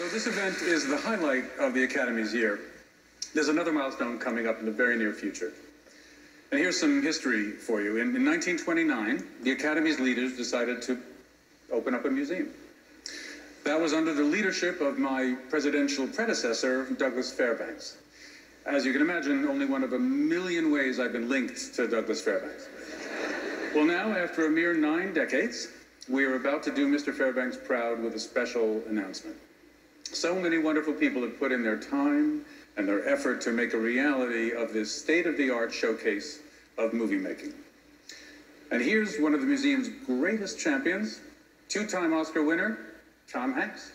Though this event is the highlight of the Academy's year, there's another milestone coming up in the very near future. And here's some history for you. In, in 1929, the Academy's leaders decided to open up a museum. That was under the leadership of my presidential predecessor, Douglas Fairbanks. As you can imagine, only one of a million ways I've been linked to Douglas Fairbanks. well, now, after a mere nine decades, we are about to do Mr. Fairbanks proud with a special announcement. So many wonderful people have put in their time and their effort to make a reality of this state of the art showcase of movie making. And here's one of the museum's greatest champions, two time Oscar winner, Tom Hanks.